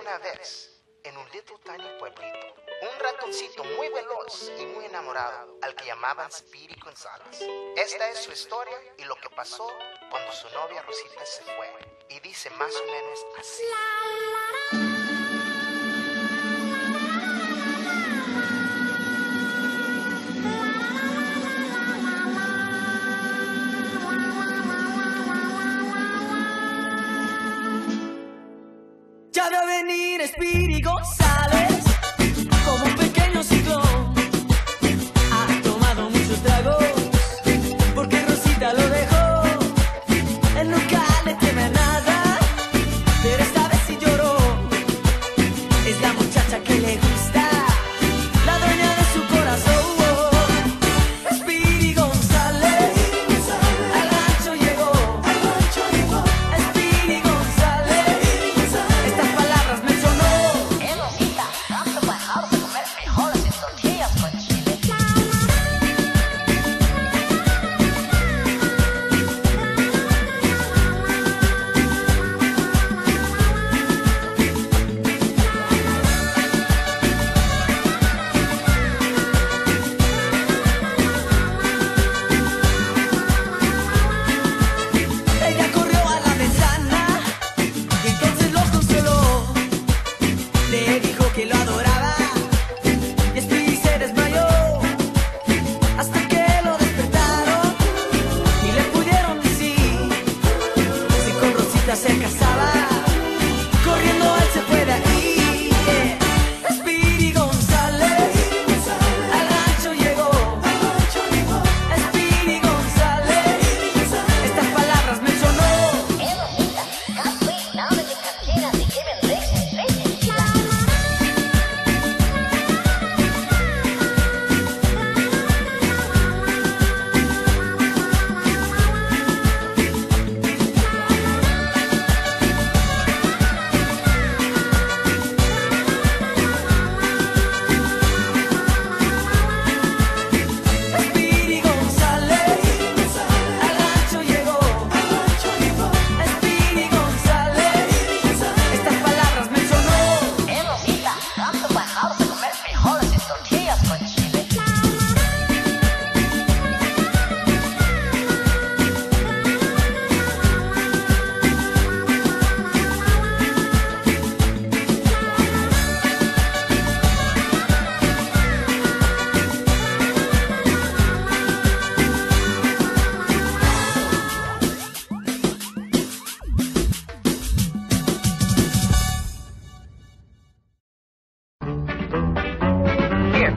una vez, en un little pueblito, un ratoncito muy veloz y muy enamorado al que llamaban Speedy González. Esta es su historia y lo que pasó cuando su novia Rosita se fue. Y dice más o menos así. Venir Speedy González como un pequeño ciclón.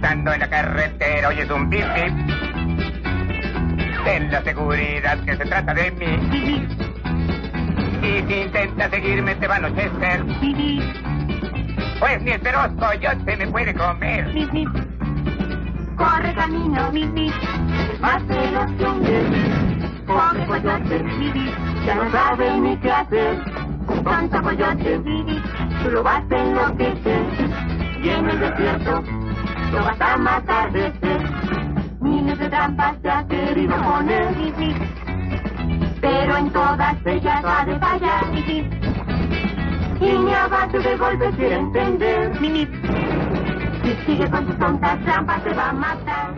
Y estando en la carretera oyes un pip pip. Ten la seguridad que se trata de mí. Y si intentas seguirme te va a anochecer. Pues ni esperoso coyote me puede comer. Corre camino, más veloz que un bebé. Pobre coyote, ya no sabe ni qué hacer. Tanto coyote, tú lo vas a enloquecer. Y en el desierto, lo vas a matar de sed. Miles de trampas te ha querido poner. Pero en todas ellas ha de fallar. Y ni a base de golpes quiere entender. Si sigue con sus tontas trampas te va a matar.